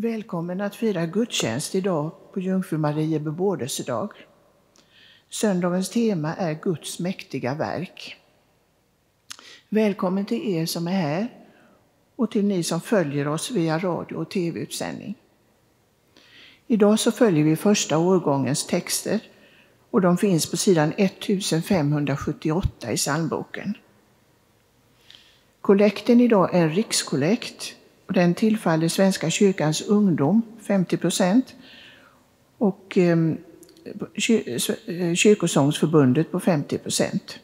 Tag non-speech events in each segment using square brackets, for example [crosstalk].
Välkommen att fira gudstjänst idag på Jungfru Marie bebådelsedag. Söndagens tema är Guds mäktiga verk. Välkommen till er som är här och till ni som följer oss via radio och tv-utsändning. Idag så följer vi första årgångens texter och de finns på sidan 1578 i psalmboken. Kollekten idag är en rikskollekt och den tillfaller Svenska kyrkans ungdom, 50 procent, och ehm, eh, Kyrkosångsförbundet på 50 procent.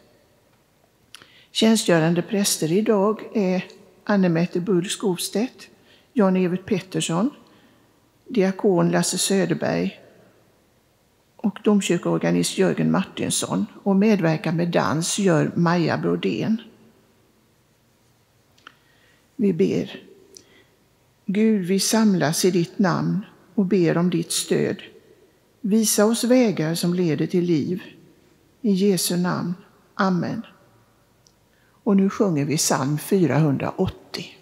Tjänstgörande präster idag är Anne-Mette Bull Skovstedt, Jan-Evert Pettersson, diakon Lasse Söderberg och domkyrkoorganist Jörgen Martinsson och medverkar med dans gör Maja Brodén. Vi ber. Gud, vi samlas i ditt namn och ber om ditt stöd. Visa oss vägar som leder till liv. I Jesu namn. Amen. Och nu sjunger vi psalm 480.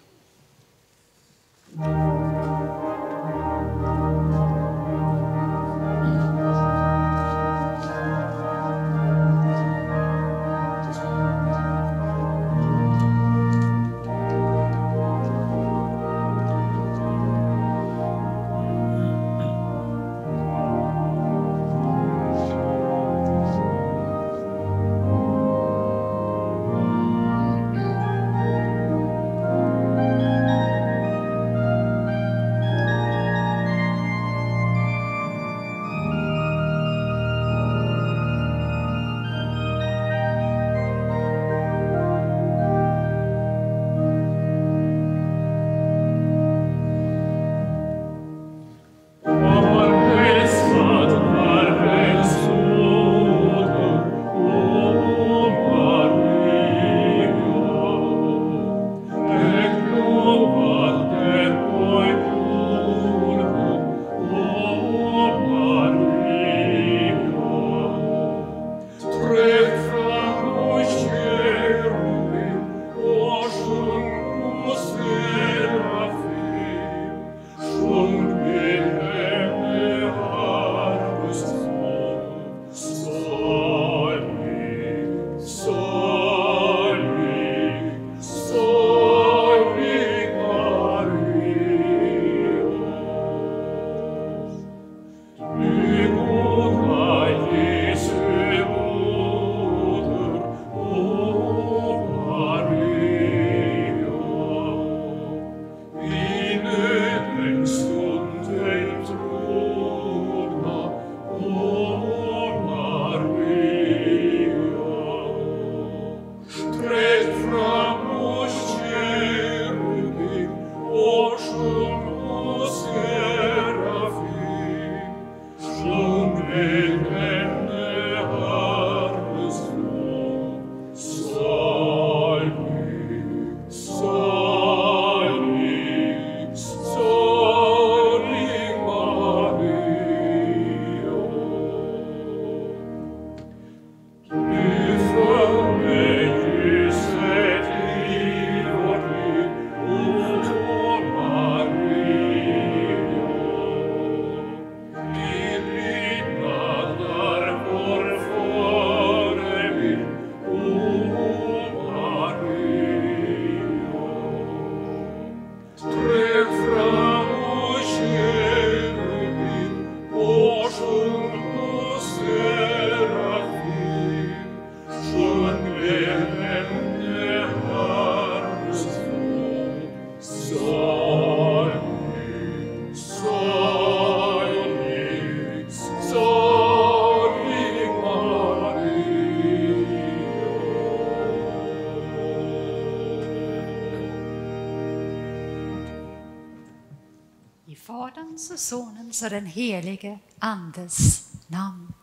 Den helige Andes namn.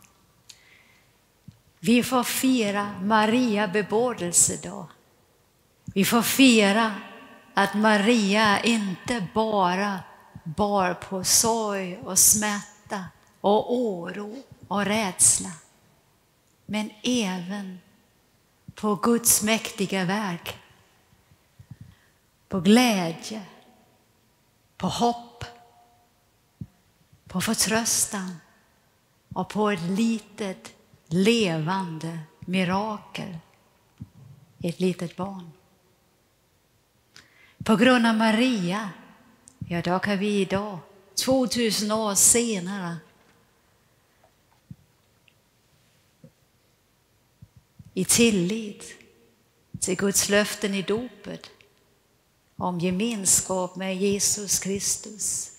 Vi får fira Maria bebådelsedag. Vi får fira att Maria inte bara bar på sorg och smärta och oro och rädsla, men även på Guds mäktiga verk, på glädje, på hopp på förtröstan och på ett litet levande mirakel, ett litet barn. På grund av Maria, ja då kan vi idag, 2000 år senare, i tillit till Guds löften i dopet om gemenskap med Jesus Kristus,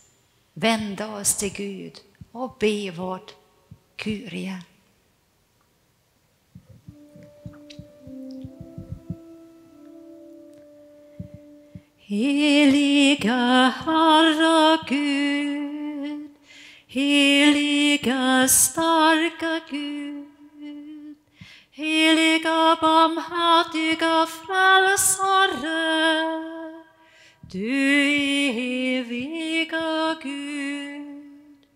vända oss till Gud och be vårt Kyrie. Heliga Herre Gud, heliga starka Gud, heliga barmhärtiga frälsare, du eviga Gud,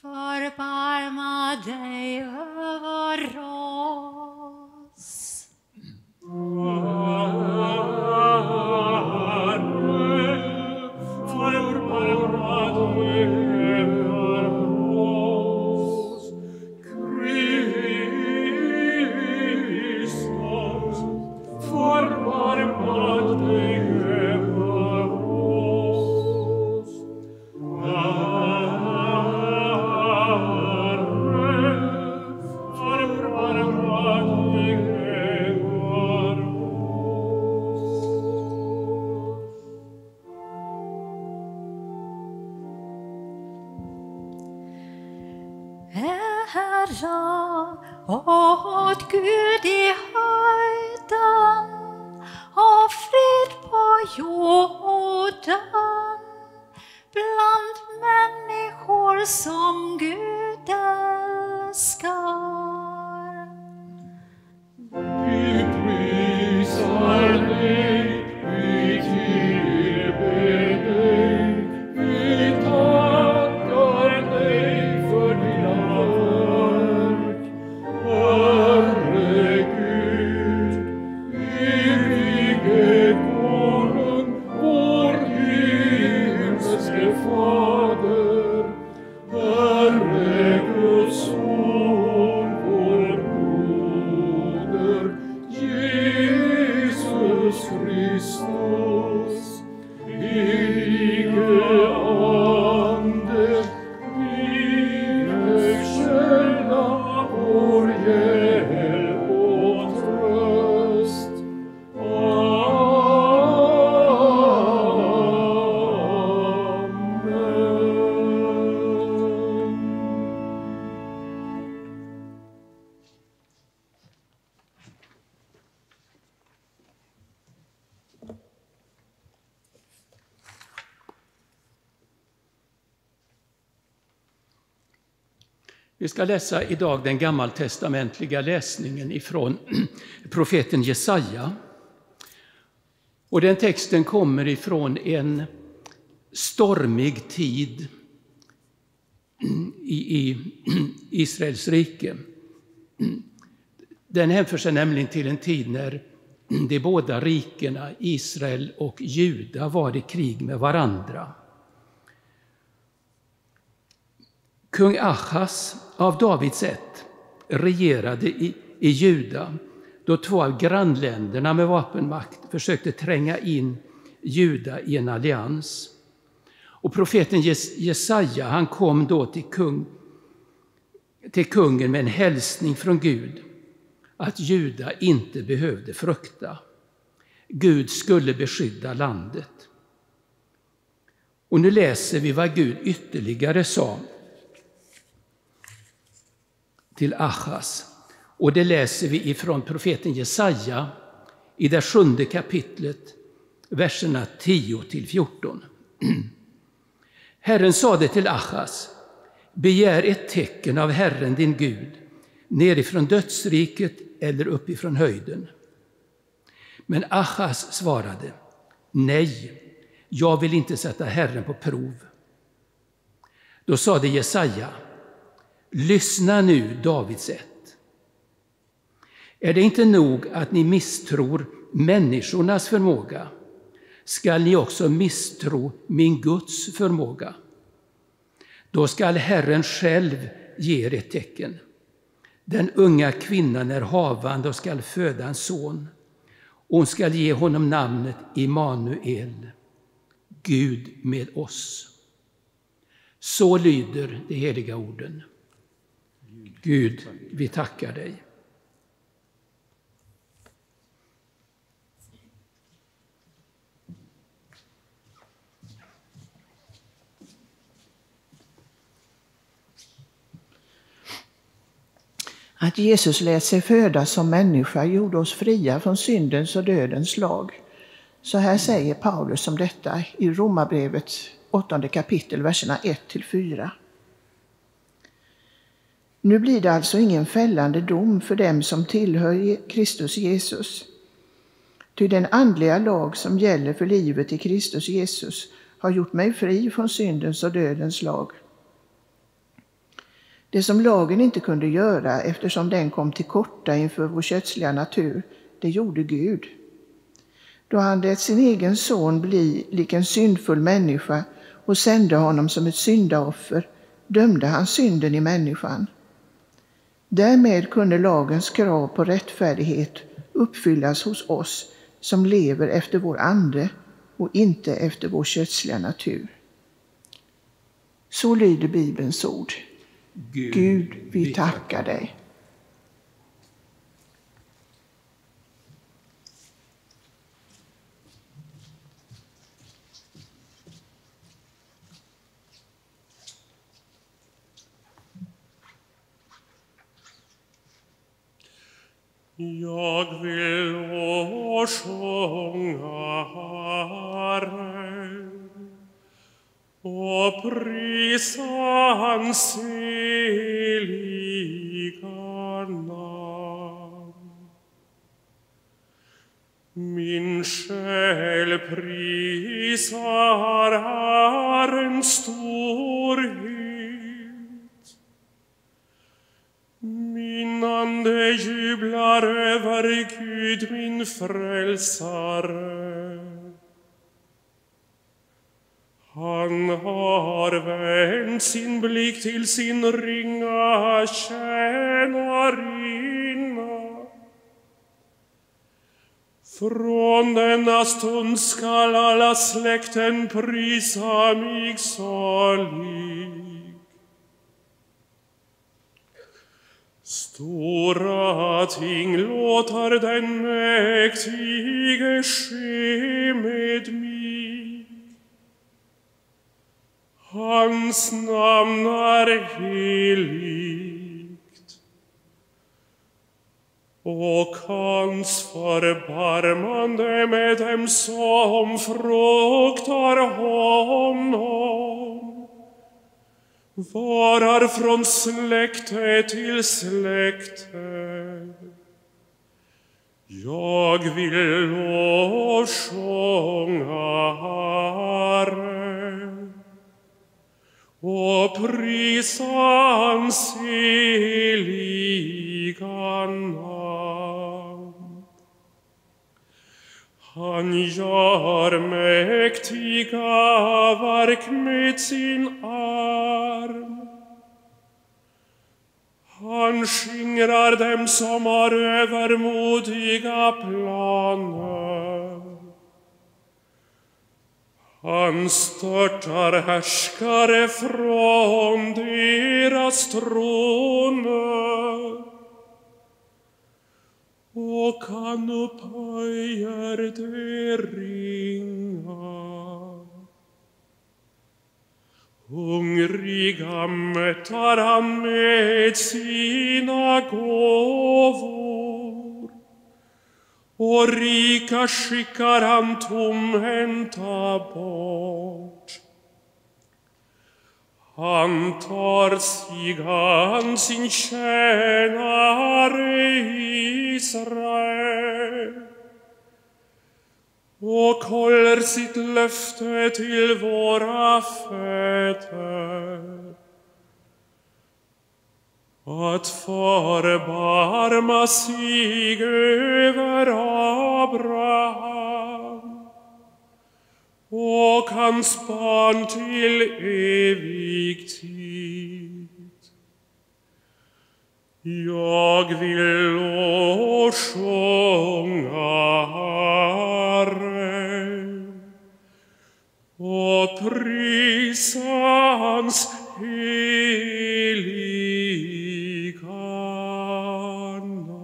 förbarma dig över oss. Ära Vi ska läsa idag den gammaltestamentliga läsningen ifrån [clears throat] profeten Jesaja. Och den texten kommer ifrån en stormig tid i, i [clears throat] Israels rike. Den hänför sig nämligen till en tid när [clears throat] de båda rikena, Israel och Juda, var i krig med varandra. Kung Achas av Davids ett regerade i, i Juda då två av grannländerna med vapenmakt försökte tränga in Juda i en allians. Och profeten Jes- Jesaja han kom då till, kung, till kungen med en hälsning från Gud att Juda inte behövde frukta. Gud skulle beskydda landet. Och nu läser vi vad Gud ytterligare sa till Achas. Och det läser vi ifrån profeten Jesaja i det sjunde kapitlet, verserna 10 till 14. [clears throat] Herren sade till Achas, begär ett tecken av Herren din Gud, nerifrån dödsriket eller uppifrån höjden. Men Achas svarade, nej, jag vill inte sätta Herren på prov. Då sade Jesaja, lyssna nu Davids ett. Är det inte nog att ni misstror människornas förmåga, skall ni också misstro min Guds förmåga. Då skall Herren själv ge er ett tecken. Den unga kvinnan är havande och skall föda en son. Hon skall ge honom namnet Immanuel, Gud med oss. Så lyder de heliga orden. Gud, vi tackar dig. Att Jesus lät sig födas som människa gjorde oss fria från syndens och dödens lag. Så här säger Paulus om detta i Romarbrevet 8 kapitel, verserna 1-4. Nu blir det alltså ingen fällande dom för dem som tillhör Kristus Jesus. Ty den andliga lag som gäller för livet i Kristus Jesus har gjort mig fri från syndens och dödens lag. Det som lagen inte kunde göra eftersom den kom till korta inför vår kötsliga natur, det gjorde Gud. Då han lät sin egen son bli lik en syndfull människa och sände honom som ett syndaoffer, dömde han synden i människan. Därmed kunde lagens krav på rättfärdighet uppfyllas hos oss som lever efter vår ande och inte efter vår kötsliga natur. Så lyder Bibelns ord. Gud, Gud, vi tackar dig. Jag vill åsjunga Herren och prisa hans heliga namn. Min själ prisar Herrens storhet innan de jublar över Gud, min frälsare. Han har vänt sin blick till sin ringa tjänarinna. Från denna stund skall alla släkten prisa mig salig. Sturat in Lothar den mächtige Schimmet mich. Hans nam erhelicht. O kans verbarmande med dem Som fructar honom varar från släkte till släkte. Jag vill lovsjunga Herren och prisa hans heliga namn. Hanjar mäktiga Werk mit sin Arm, Han skingrar dem som har övermodiga planer. Han störtar härskare från deras troner. O canopae erderinga, Ungrigam taram et synagovor, Orica scicaram tum entabot, Antar sigans in scena sit leftet il vora fete. At förbarma sig över Abraham och hans barn till evig tid. Jag vill åsjunga och prisa hans heliga namn.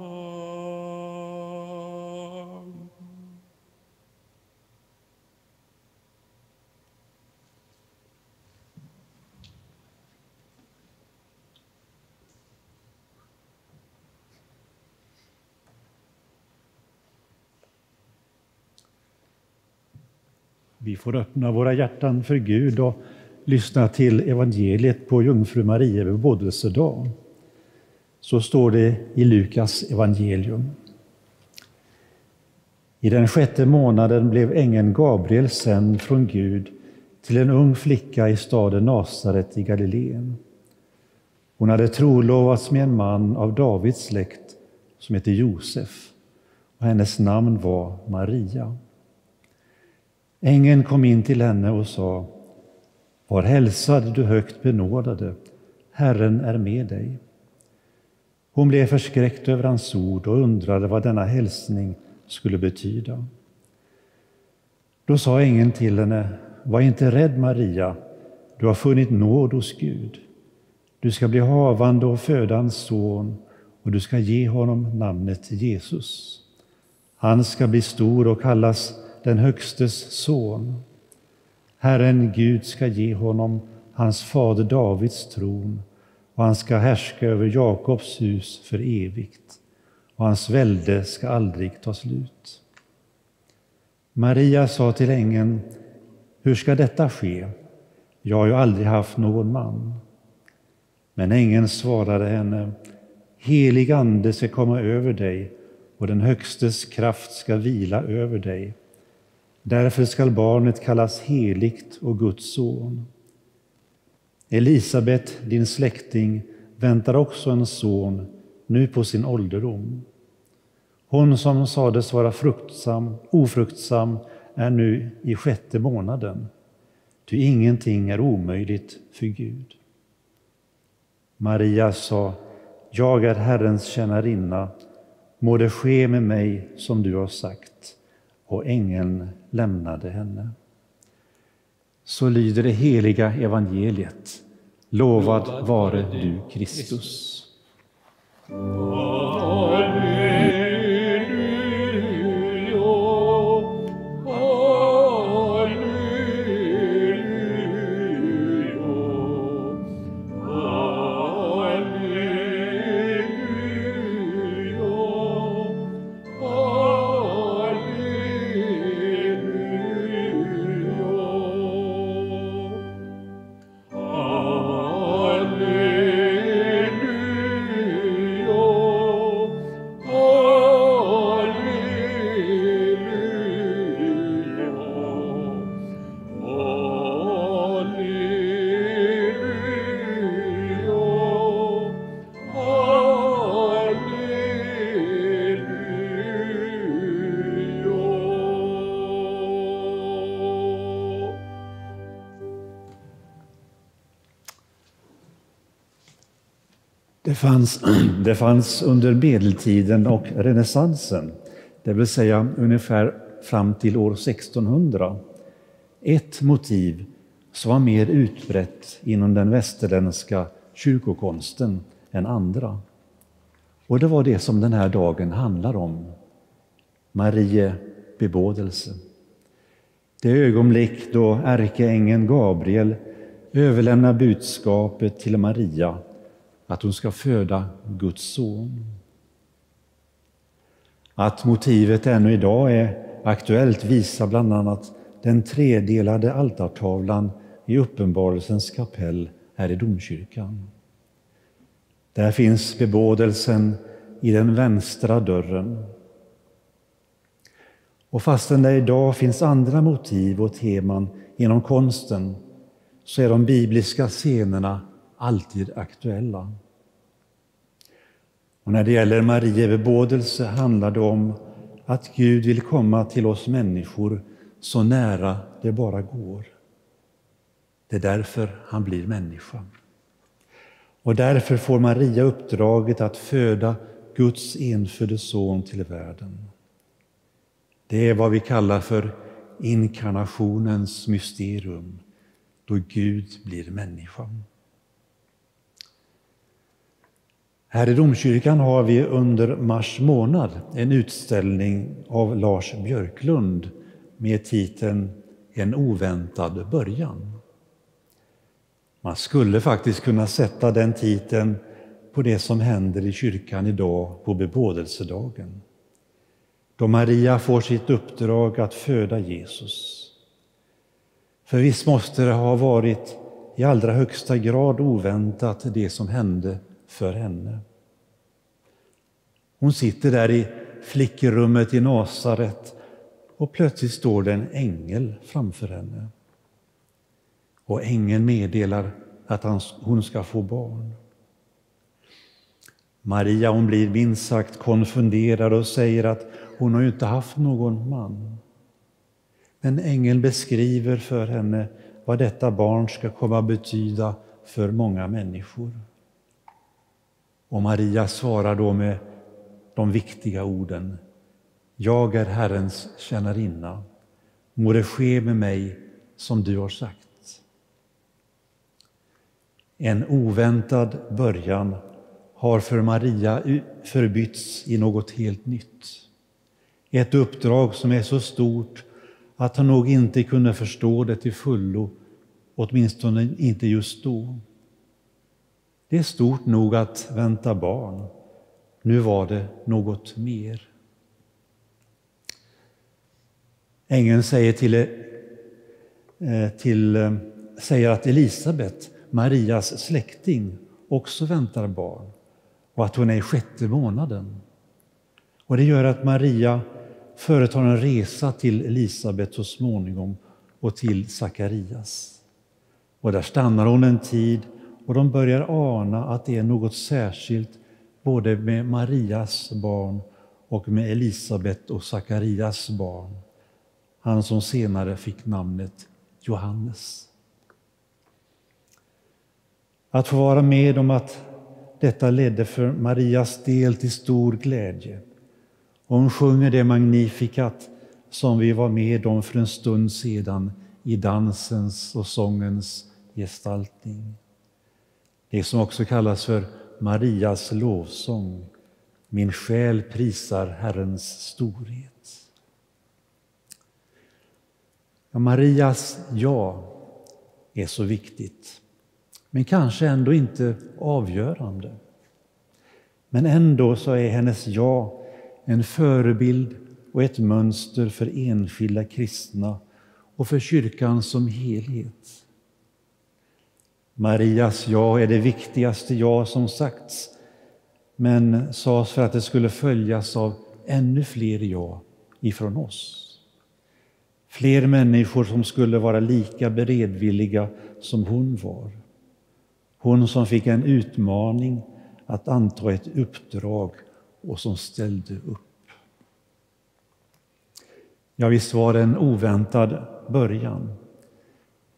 Vi får öppna våra hjärtan för Gud och lyssna till evangeliet på Jungfru Maria bebådelsedag. Så står det i Lukas evangelium. I den sjätte månaden blev ängeln Gabriel sänd från Gud till en ung flicka i staden Nasaret i Galileen. Hon hade trolovats med en man av Davids släkt som hette Josef och hennes namn var Maria. Ängeln kom in till henne och sa Var hälsad, du högt benådade, Herren är med dig. Hon blev förskräckt över hans ord och undrade vad denna hälsning skulle betyda. Då sa ängeln till henne, var inte rädd Maria, du har funnit nåd hos Gud. Du ska bli havande och föda en son och du ska ge honom namnet Jesus. Han ska bli stor och kallas den Högstes son. Herren Gud ska ge honom hans fader Davids tron och han ska härska över Jakobs hus för evigt och hans välde ska aldrig ta slut. Maria sa till ängeln, hur ska detta ske? Jag har ju aldrig haft någon man. Men ängeln svarade henne, helig ande ska komma över dig och den Högstes kraft ska vila över dig. Därför skall barnet kallas heligt och Guds son. Elisabet, din släkting, väntar också en son, nu på sin ålderdom. Hon som sades vara fruktsam, ofruktsam är nu i sjätte månaden, ty ingenting är omöjligt för Gud. Maria sa, jag är Herrens tjänarinna, må det ske med mig som du har sagt. Och ängeln lämnade henne. Så lyder det heliga evangeliet. Lovad vare du, Kristus. Fanns, [clears throat] det fanns under medeltiden och renässansen, det vill säga ungefär fram till år 1600, ett motiv som var mer utbrett inom den västerländska kyrkokonsten än andra. Och det var det som den här dagen handlar om, Marie bebådelse. Det ögonblick då ärkeängeln Gabriel överlämnar budskapet till Maria att hon ska föda Guds son. Att motivet ännu idag är aktuellt visar bland annat den tredelade altartavlan i Uppenbarelsens kapell här i domkyrkan. Där finns bebådelsen i den vänstra dörren. Och fastän det idag finns andra motiv och teman inom konsten så är de bibliska scenerna alltid aktuella. Och när det gäller Marie bebådelse handlar det om att Gud vill komma till oss människor så nära det bara går. Det är därför han blir människa. Och därför får Maria uppdraget att föda Guds enfödde son till världen. Det är vad vi kallar för inkarnationens mysterium, då Gud blir människa. Här i Domkyrkan har vi under mars månad en utställning av Lars Björklund med titeln En oväntad början. Man skulle faktiskt kunna sätta den titeln på det som händer i kyrkan idag på bebådelsedagen. Då Maria får sitt uppdrag att föda Jesus. För visst måste det ha varit i allra högsta grad oväntat det som hände för henne. Hon sitter där i flickrummet i Nasaret och plötsligt står det en ängel framför henne. Och ängeln meddelar att hon ska få barn. Maria hon blir minst sagt konfunderad och säger att hon har ju inte haft någon man. Men ängeln beskriver för henne vad detta barn ska komma att betyda för många människor. Och Maria svarar då med de viktiga orden. Jag är Herrens tjänarinna. Må det ske med mig som du har sagt. En oväntad början har för Maria förbytts i något helt nytt. Ett uppdrag som är så stort att hon nog inte kunde förstå det till fullo, åtminstone inte just då. Det är stort nog att vänta barn. Nu var det något mer. Ängeln säger, till, eh, till, eh, säger att Elisabet, Marias släkting, också väntar barn och att hon är i sjätte månaden. Och Det gör att Maria företar en resa till Elisabet så småningom och till Sakarias. Och där stannar hon en tid och de börjar ana att det är något särskilt både med Marias barn och med Elisabet och Sakarias barn. Han som senare fick namnet Johannes. Att få vara med om att detta ledde för Marias del till stor glädje. Och hon sjunger det magnifikat som vi var med om för en stund sedan i dansens och sångens gestaltning. Det som också kallas för Marias lovsång. Min själ prisar Herrens storhet. Ja, Marias ja är så viktigt, men kanske ändå inte avgörande. Men ändå så är hennes ja en förebild och ett mönster för enskilda kristna och för kyrkan som helhet. Marias ja är det viktigaste ja som sagts, men sades för att det skulle följas av ännu fler ja ifrån oss. Fler människor som skulle vara lika beredvilliga som hon var. Hon som fick en utmaning att anta ett uppdrag och som ställde upp. Ja, visst var det en oväntad början.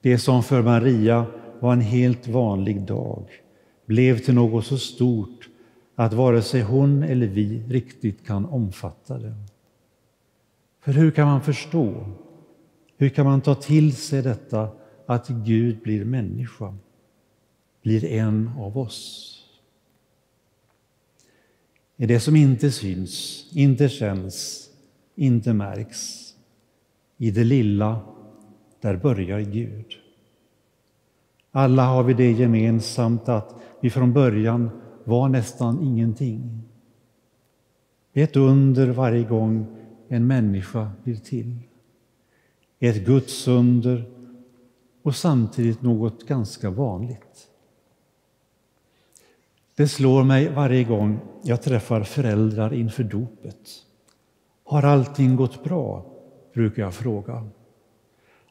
Det som för Maria var en helt vanlig dag blev till något så stort att vare sig hon eller vi riktigt kan omfatta det. För hur kan man förstå, hur kan man ta till sig detta att Gud blir människa, blir en av oss? I det som inte syns, inte känns, inte märks. I det lilla, där börjar Gud. Alla har vi det gemensamt att vi från början var nästan ingenting. Det är Ett under varje gång en människa blir till. Ett Guds under och samtidigt något ganska vanligt. Det slår mig varje gång jag träffar föräldrar inför dopet. Har allting gått bra? brukar jag fråga.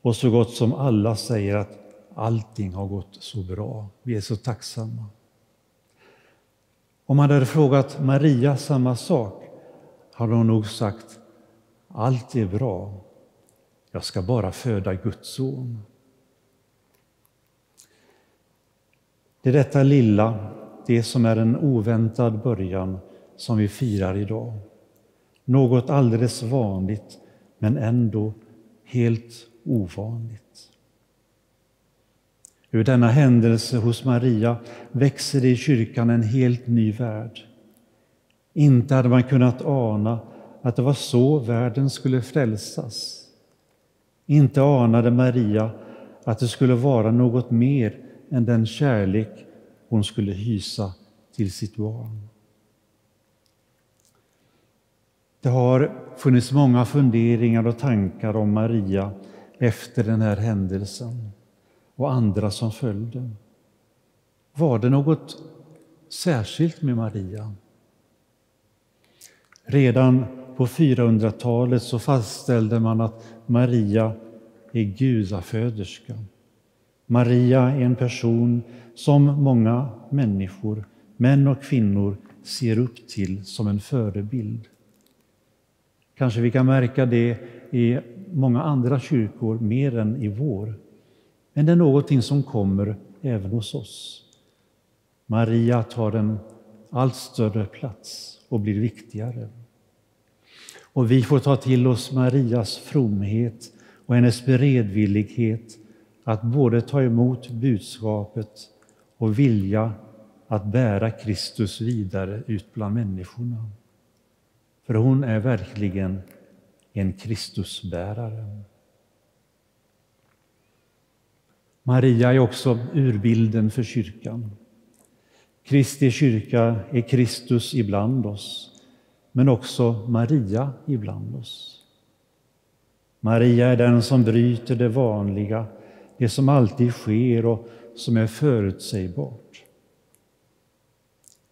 Och så gott som alla säger att allting har gått så bra. Vi är så tacksamma. Om man hade frågat Maria samma sak hade hon nog sagt allt är bra. Jag ska bara föda Guds son. Det är detta lilla, det som är en oväntad början, som vi firar idag. Något alldeles vanligt, men ändå helt ovanligt. Ur denna händelse hos Maria växer det i kyrkan en helt ny värld. Inte hade man kunnat ana att det var så världen skulle frälsas. Inte anade Maria att det skulle vara något mer än den kärlek hon skulle hysa till sitt barn. Det har funnits många funderingar och tankar om Maria efter den här händelsen och andra som följde. Var det något särskilt med Maria? Redan på 400-talet så fastställde man att Maria är gudaföderska. Maria är en person som många människor, män och kvinnor, ser upp till som en förebild. Kanske vi kan märka det i många andra kyrkor mer än i vår. Men det är någonting som kommer även hos oss. Maria tar en allt större plats och blir viktigare. Och vi får ta till oss Marias fromhet och hennes beredvillighet att både ta emot budskapet och vilja att bära Kristus vidare ut bland människorna. För hon är verkligen en Kristusbärare. Maria är också urbilden för kyrkan. Kristi kyrka är Kristus ibland oss, men också Maria ibland oss. Maria är den som bryter det vanliga, det som alltid sker och som är förutsägbart.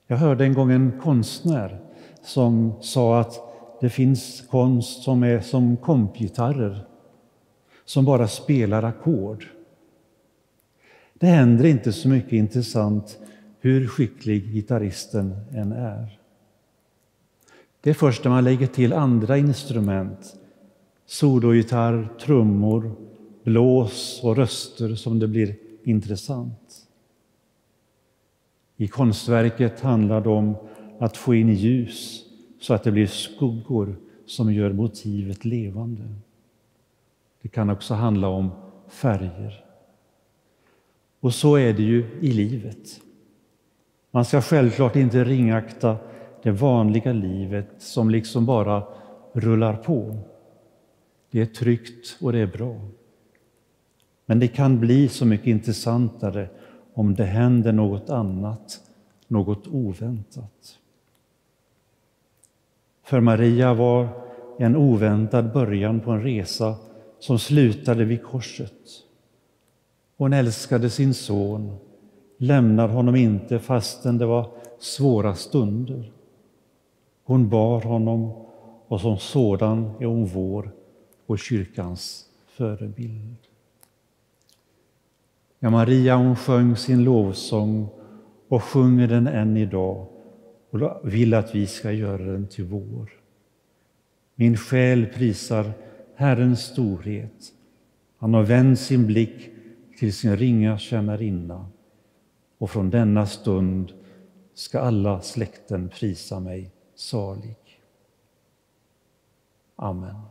Jag hörde en gång en konstnär som sa att det finns konst som är som kompgitarrer, som bara spelar ackord. Det händer inte så mycket intressant hur skicklig gitarristen än är. Det är först när man lägger till andra instrument, sologitarr, trummor, blås och röster som det blir intressant. I konstverket handlar det om att få in ljus så att det blir skuggor som gör motivet levande. Det kan också handla om färger. Och så är det ju i livet. Man ska självklart inte ringakta det vanliga livet som liksom bara rullar på. Det är tryggt och det är bra. Men det kan bli så mycket intressantare om det händer något annat, något oväntat. För Maria var en oväntad början på en resa som slutade vid korset. Hon älskade sin son, lämnade honom inte fastän det var svåra stunder. Hon bar honom och som sådan är hon vår och kyrkans förebild. Ja, Maria hon sjöng sin lovsång och sjunger den än idag och vill att vi ska göra den till vår. Min själ prisar Herrens storhet. Han har vänt sin blick till sin ringa tjänarinna och från denna stund ska alla släkten prisa mig salig. Amen.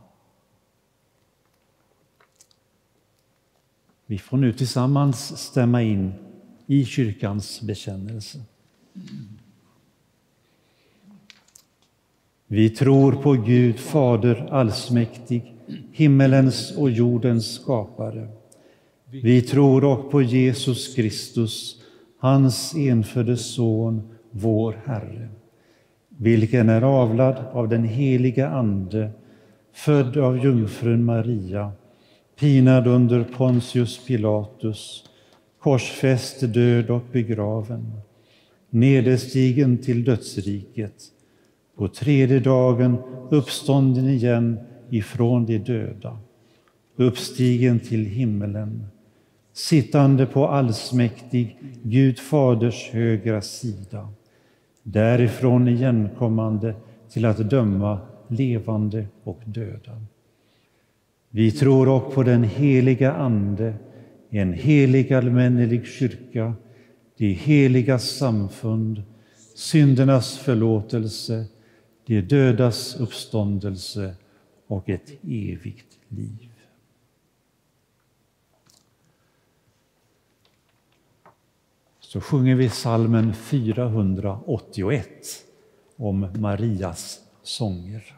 Vi får nu tillsammans stämma in i kyrkans bekännelse. Vi tror på Gud Fader allsmäktig, himmelens och jordens skapare. Vi tror också på Jesus Kristus, hans enfödde Son, vår Herre, vilken är avlad av den heliga Ande, född av jungfrun Maria, pinad under Pontius Pilatus, korsfäst, död och begraven, nederstigen till dödsriket, på tredje dagen uppstånden igen ifrån de döda, uppstigen till himmelen, sittande på allsmäktig Gud Faders högra sida, därifrån igenkommande till att döma levande och döda. Vi tror också på den heliga Ande, en helig allmännelig kyrka, det heliga samfund, syndernas förlåtelse, de dödas uppståndelse och ett evigt liv. Så sjunger vi salmen 481 om Marias sånger.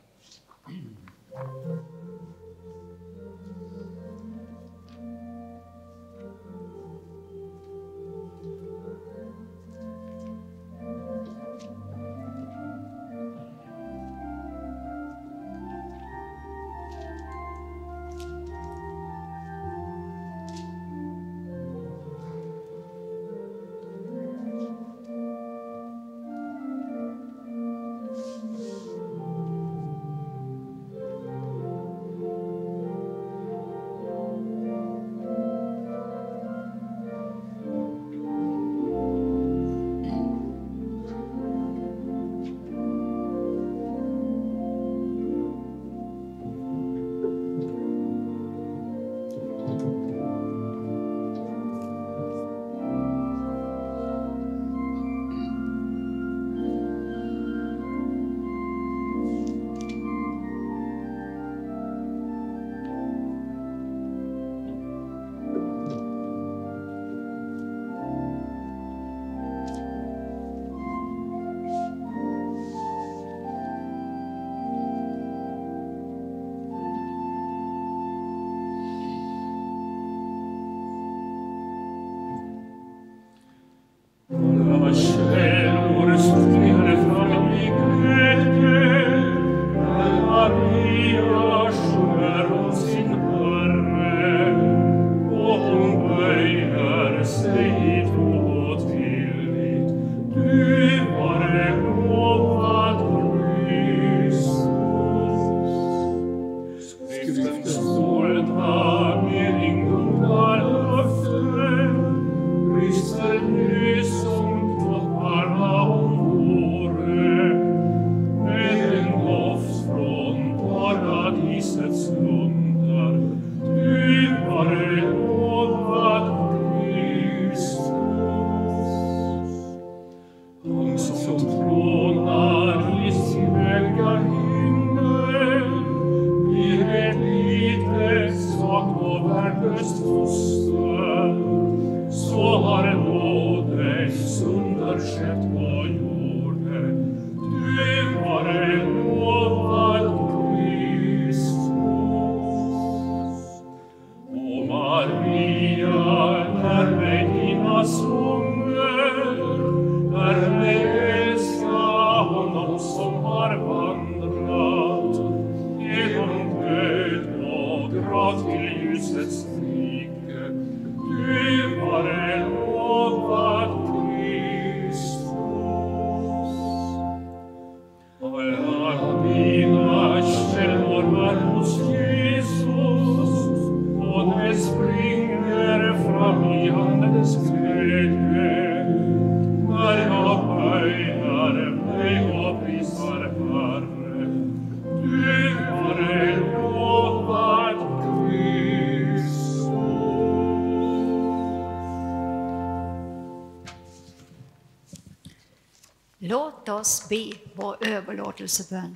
Överlåtelsebön.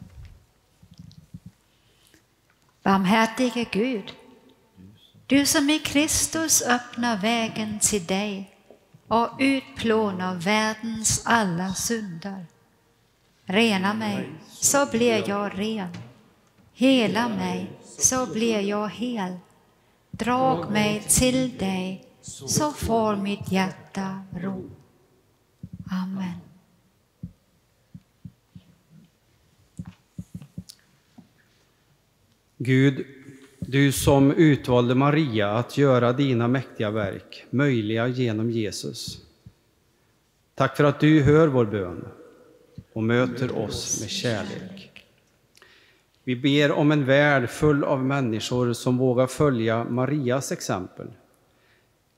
Barmhärtige Gud, du som i Kristus öppnar vägen till dig och utplånar världens alla synder. Rena mig, så blir jag ren. Hela mig, så blir jag hel. Drag mig till dig, så får mitt hjärta ro. Amen. Gud, du som utvalde Maria att göra dina mäktiga verk möjliga genom Jesus. Tack för att du hör vår bön och möter oss med kärlek. Vi ber om en värld full av människor som vågar följa Marias exempel.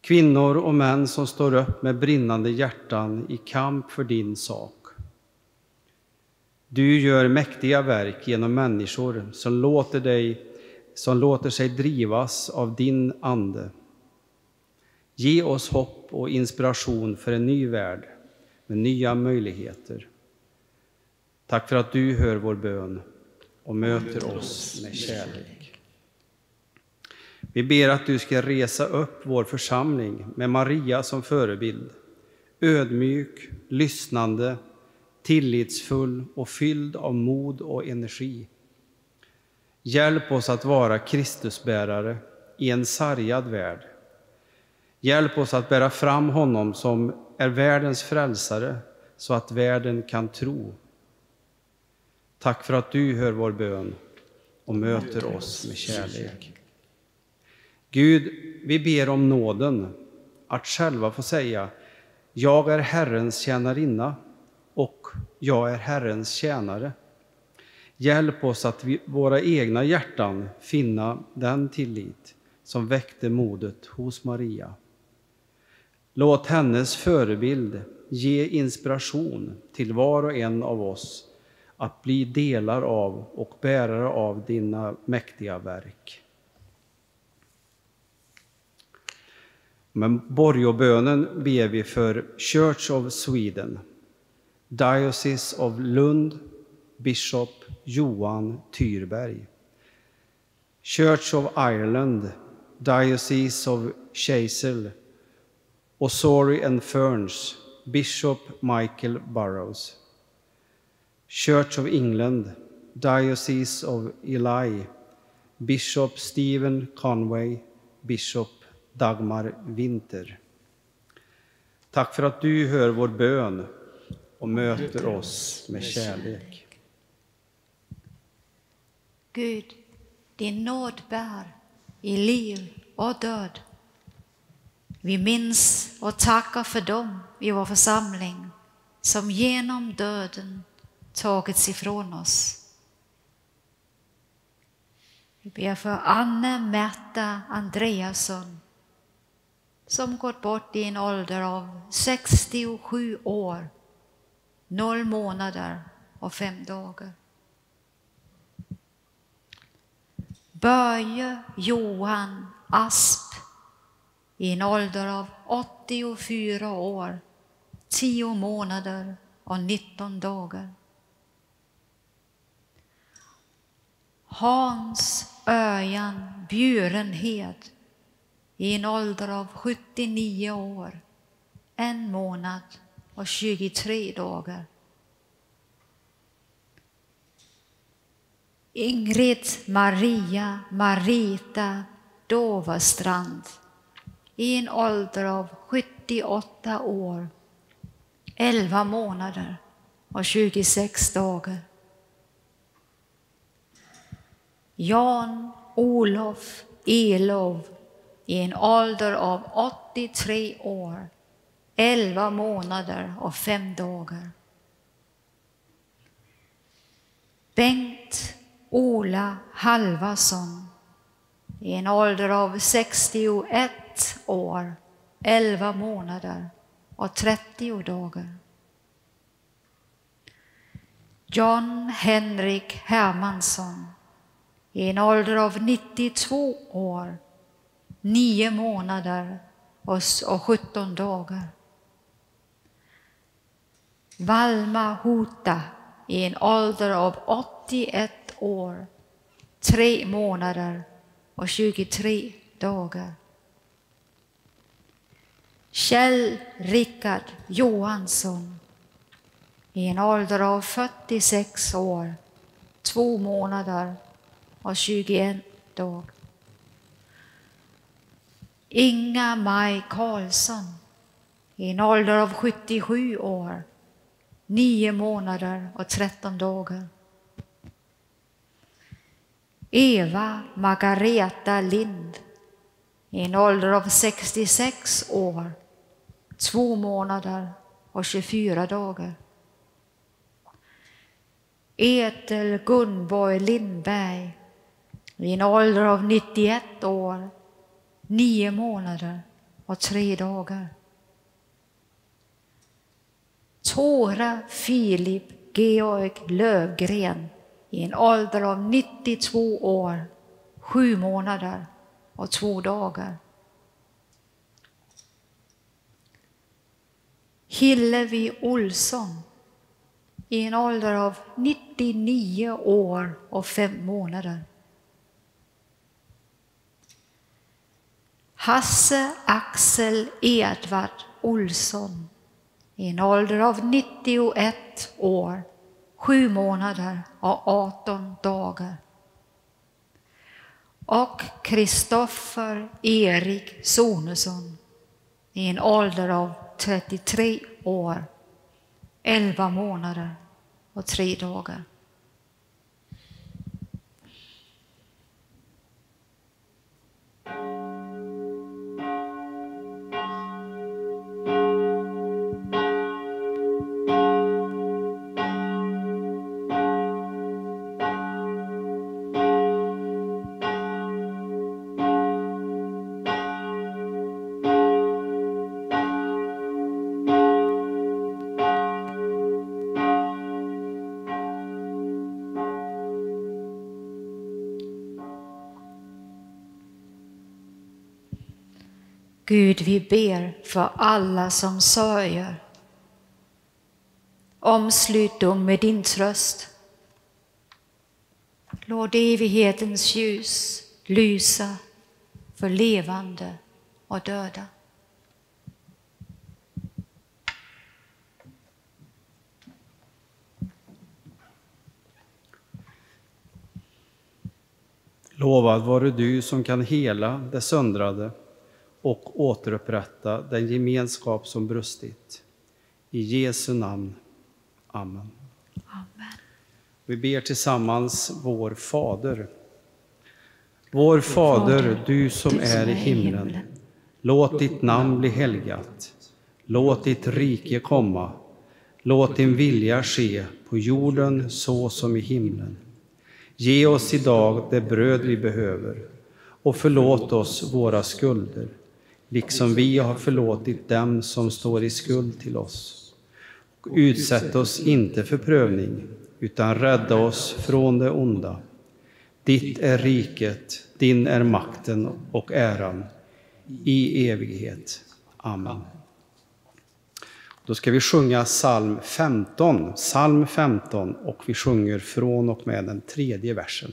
Kvinnor och män som står upp med brinnande hjärtan i kamp för din sak. Du gör mäktiga verk genom människor som låter dig som låter sig drivas av din ande. Ge oss hopp och inspiration för en ny värld med nya möjligheter. Tack för att du hör vår bön och möter oss med kärlek. Vi ber att du ska resa upp vår församling med Maria som förebild. Ödmjuk, lyssnande, tillitsfull och fylld av mod och energi. Hjälp oss att vara Kristusbärare i en sargad värld. Hjälp oss att bära fram honom som är världens frälsare så att världen kan tro. Tack för att du hör vår bön och möter oss med kärlek. Gud, vi ber om nåden att själva få säga Jag är Herrens tjänarinna och jag är Herrens tjänare. Hjälp oss att vi, våra egna hjärtan finna den tillit som väckte modet hos Maria. Låt hennes förebild ge inspiration till var och en av oss att bli delar av och bärare av dina mäktiga verk. Men borgobönen ber vi för Church of Sweden, Diocese of Lund, Bishop Johan Tyrberg. Church of Ireland, Diocese of Chasel, Ossory and Ferns, Bishop Michael Burrows. Church of England, Diocese of Ely, Bishop Stephen Conway, Bishop Dagmar Winter. Tack för att du hör vår bön och möter oss med kärlek. Gud, din nåd bär i liv och död. Vi minns och tackar för dem i vår församling som genom döden tagits ifrån oss. Vi ber för Anne Märta Andreasson som gått bort i en ålder av 67 år, Noll månader och fem dagar. Börje Johan Asp i en ålder av 84 år, 10 månader och 19 dagar. Hans Öjan Bjurenhed i en ålder av 79 år, en månad och 23 dagar. Ingrid Maria Marita Doverstrand i en ålder av 78 år, 11 månader och 26 dagar. Jan Olof Elov i en ålder av 83 år, 11 månader och fem dagar. Bengt Ola Halvarsson i en ålder av 61 år, 11 månader och 30 dagar. John Henrik Hermansson i en ålder av 92 år, 9 månader och 17 dagar. Valma Huta, i en ålder av 81 år, 3 månader och 23 dagar. Kjell Rickard Johansson i en ålder av 46 år, 2 månader och 21 dagar. Inga Maj Karlsson i en ålder av 77 år, nio månader och 13 dagar. Eva Margareta Lind i en ålder av 66 år, två månader och 24 dagar. Etel Gunborg Lindberg i en ålder av 91 år, nio månader och tre dagar. Tora Filip Georg Lövgren i en ålder av 92 år, sju månader och två dagar. Hillevi Olsson i en ålder av 99 år och fem månader. Hasse Axel Edvard Olsson i en ålder av 91 år, sju månader och 18 dagar. Och Kristoffer Erik Sonesson i en ålder av 33 år, 11 månader och tre dagar. Gud, vi ber för alla som sörjer. Omslut dem med din tröst. Låt evighetens ljus lysa för levande och döda. Lovad vare du som kan hela det söndrade och återupprätta den gemenskap som brustit. I Jesu namn. Amen. Amen. Vi ber tillsammans vår Fader. Vår Fader, du som är i himlen. Låt ditt namn bli helgat. Låt ditt rike komma. Låt din vilja ske på jorden så som i himlen. Ge oss idag det bröd vi behöver och förlåt oss våra skulder liksom vi har förlåtit dem som står i skuld till oss. Och utsätt oss inte för prövning, utan rädda oss från det onda. Ditt är riket, din är makten och äran i evighet. Amen. Då ska vi sjunga psalm 15, psalm 15 och vi sjunger från och med den tredje versen.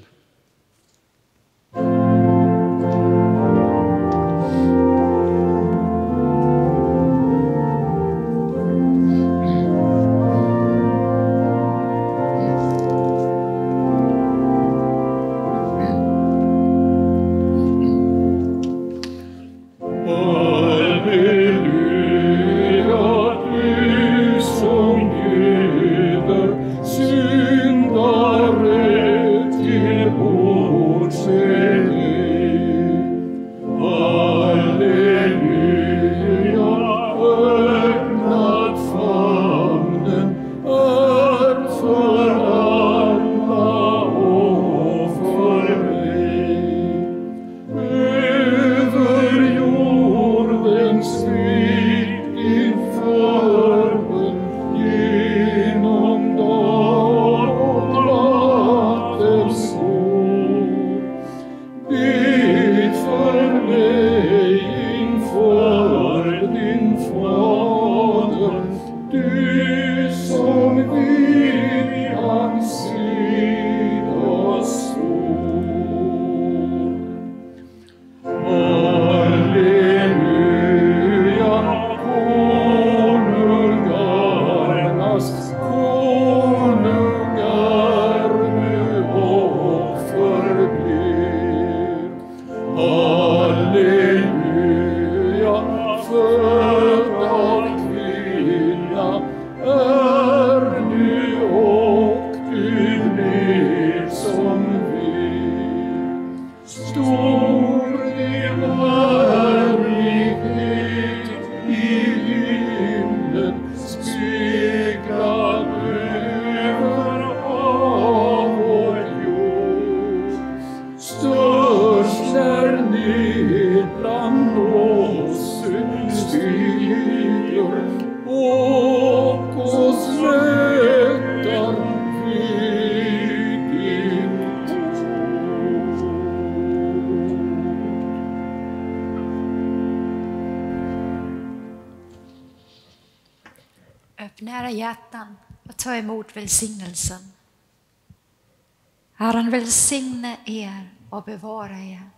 Och bevara er.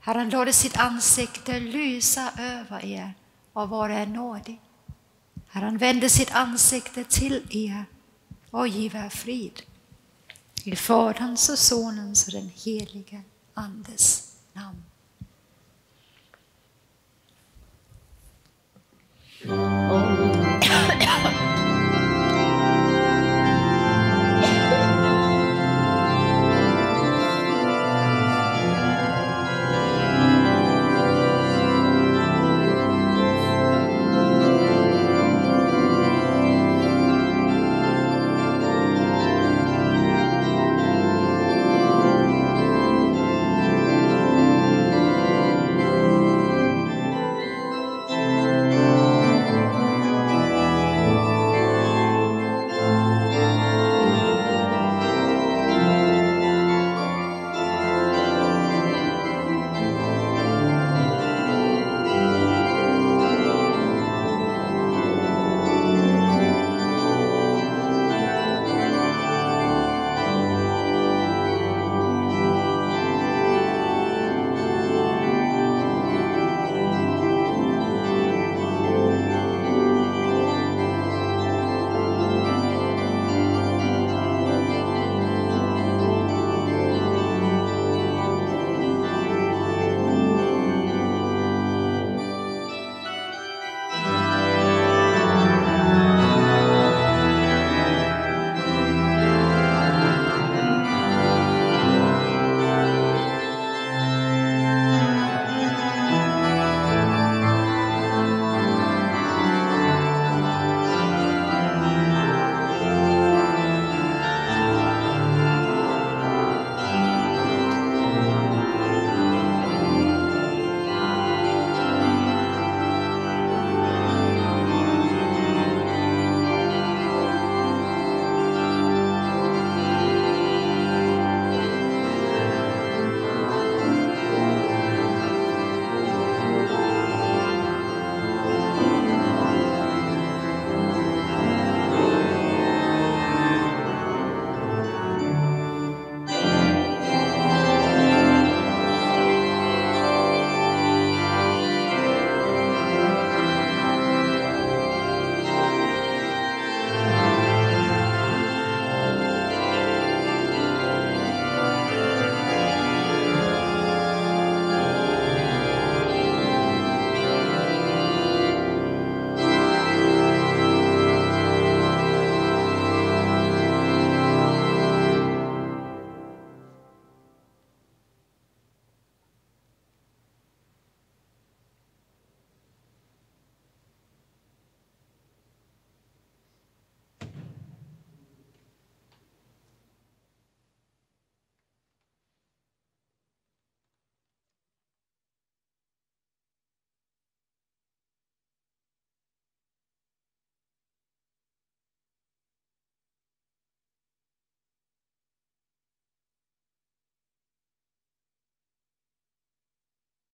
Herren låter sitt ansikte lysa över er och vara er nådig. Herren vände sitt ansikte till er och giver frid. I Faderns och Sonens och den helige Andes namn.